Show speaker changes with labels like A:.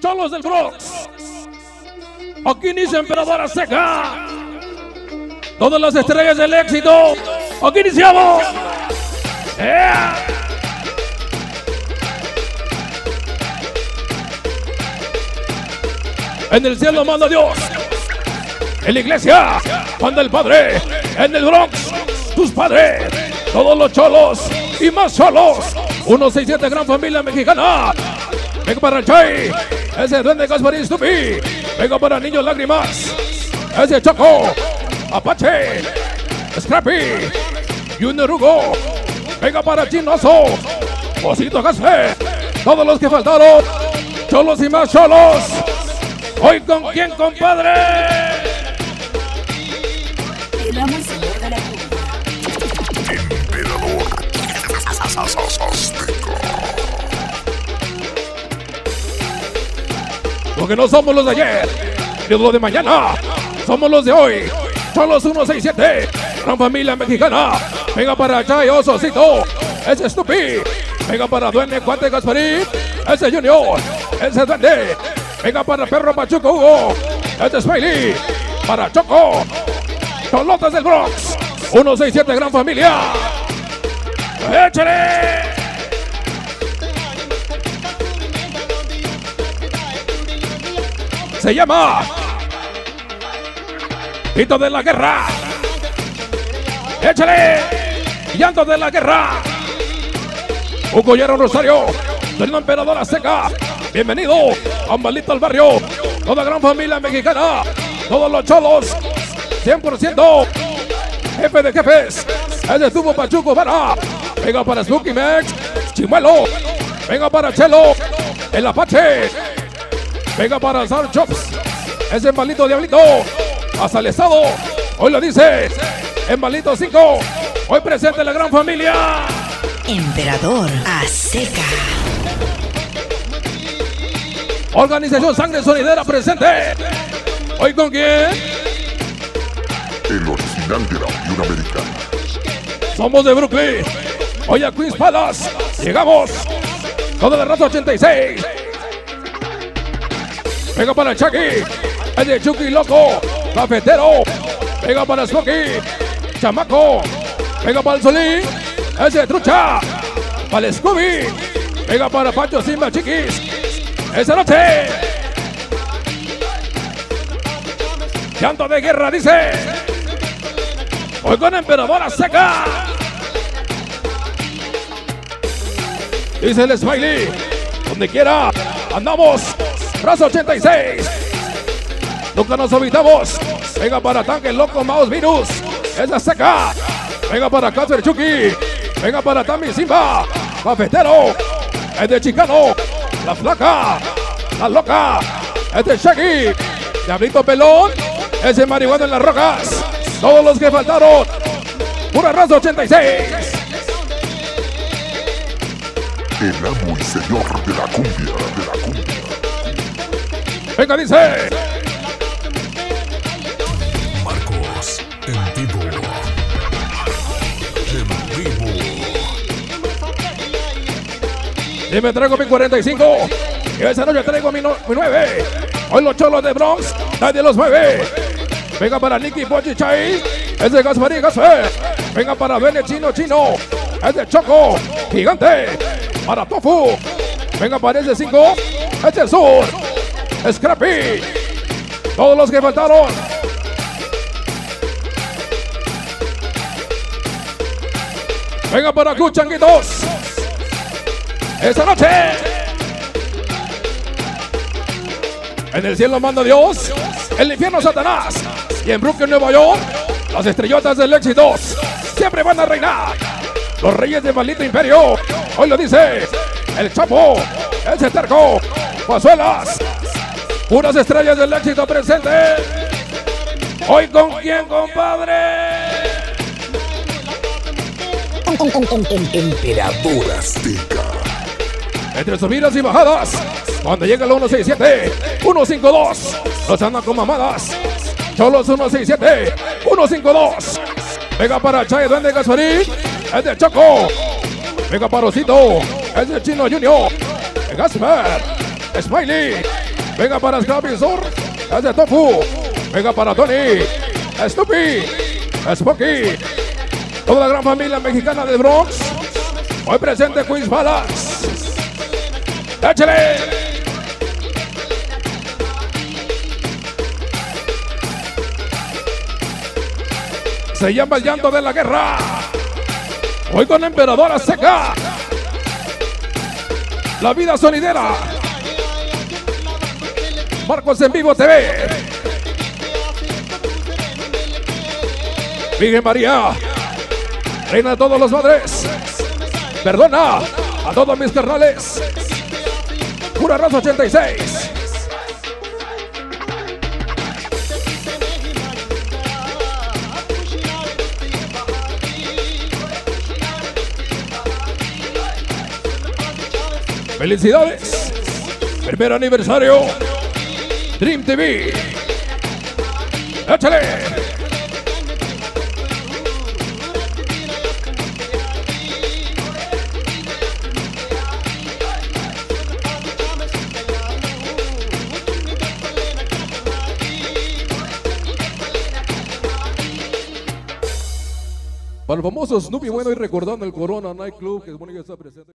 A: Cholos del Bronx. Aquí inicia Emperador Azteca. Todas las estrellas del éxito. Aquí iniciamos. ¡Ea! En el cielo manda Dios. En la iglesia manda el Padre. En el Bronx, tus padres. Todos los cholos y más cholos. 167 Gran Familia Mexicana. Venga para el Chay. Ese duende Gasparín Stupi. Venga para Niños Lágrimas. Ese Choco. Apache. Scrappy. Junior Hugo. Venga para Chinoso. Osito Gaspe. Todos los que faltaron. Cholos y más cholos. Hoy con quién, compadre. Porque no somos los de ayer, ni los de mañana. Somos los de hoy. Son los 167. Gran familia mexicana. Venga para Chay Ososito. Ese Stupi. Venga para Duende Cuate Gasparín. Ese Junior. Ese Duende. Venga para Perro Pachuco Hugo. Ese Smiley. Para Choco. Tolotas del Bronx. 167 Gran familia. ¡Échale! Se llama Pito de la Guerra. Échale. Llanto de la Guerra. Un collero Rosario. Del emperador Azteca. Bienvenido a un maldito al barrio. Toda gran familia mexicana. Todos los cholos. 100%. Jefe de jefes. Ese estuvo Pachuco para. Venga para Spooky Max. Chimuelo. Venga para Chelo. El Apache. Venga para Sar Chops. Ese maldito diablito. Hasta el estado. Hoy lo dice. En maldito 5. Hoy presente la gran familia.
B: Emperador Azteca.
A: Organización Sangre Sonidera presente. Hoy con quién?
C: El original de la Unión Americana.
A: Somos de Brooklyn. Hoy a Queens Palace. Llegamos. Todo de raza 86. Venga para el Chucky. El de Chucky loco. Cafetero. Venga para Smokey. Chamaco. Venga para el Solín. Ese de trucha. Para el Scooby. Venga para Pancho Simba Chiquis. Esa noche. Llanto de guerra dice. Hoy con Emperadora Seca. Dice el Smiley. Donde quiera. Andamos. Brazo 86. Nunca nos habitamos. Venga para Tanque Loco Mouse Virus. Es la seca. Venga para Cáncer Chucky. Venga para Tammy Simba. Cafetero. Es de Chicano. La flaca. La loca. Es de Shaggy. Diablito Pelón. Es de Marihuana en las rocas. Todos los que faltaron. Pura raza 86.
C: El amo y señor de la cumbia. De la cumbia.
A: Venga, dice.
D: Marcos en vivo. En vivo.
A: Y me traigo mi 45. Y esa noche traigo mi, no- mi 9. Hoy los cholos de Bronx, nadie los mueve. Venga para Nicky Pochi Chai. Es de Gasparín Gasper. Venga para Bene Chino Chino. Es de Choco. Gigante. Para Tofu. Venga para ese 5. Es de Sur. Scrappy. Todos los que faltaron. Venga para Cuchanguitos. Esta noche. En el cielo manda Dios. El infierno Satanás. Y en Brooklyn, Nueva York. Las estrellotas del éxito siempre van a reinar. Los reyes del maldito imperio. Hoy lo dice el Chapo. El Ceterco. Pazuelas. Puras estrellas del éxito presente. Hoy con quién, compadre.
D: Emperador Azteca.
A: Entre subidas y bajadas. Cuando llega el 167, 152. Los andan con mamadas. Cholos 167, 152. Venga para Chay Duende Gasparín. Es de Choco. Venga para Osito. Es de Chino Junior. Gasper, Smiley. Venga para Scrappy es de Tofu. Venga para Tony, Snoopy, Smokey. Toda la gran familia mexicana de Bronx. Hoy presente Queens Palace. ¡Échale! Se llama el llanto de la guerra. Hoy con la emperadora seca. La vida sonidera. Marcos en vivo TV. Virgen María. Reina de todos los madres. Perdona a todos mis carnales. Pura raza 86. ¡Felicidades! Primer aniversario. Dream TV. ¡Échale! Para el famoso Snoopy, bueno, y recordando el Corona Nightclub, que es bueno que está presente.